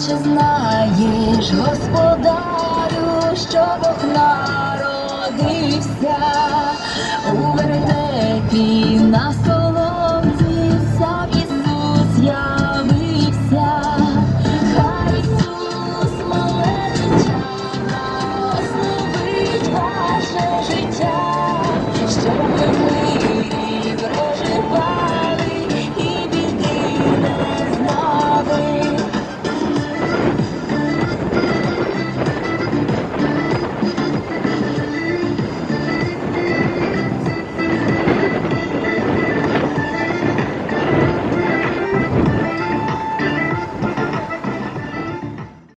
чи знаєш, господарю, що Бог народився? У вернепі на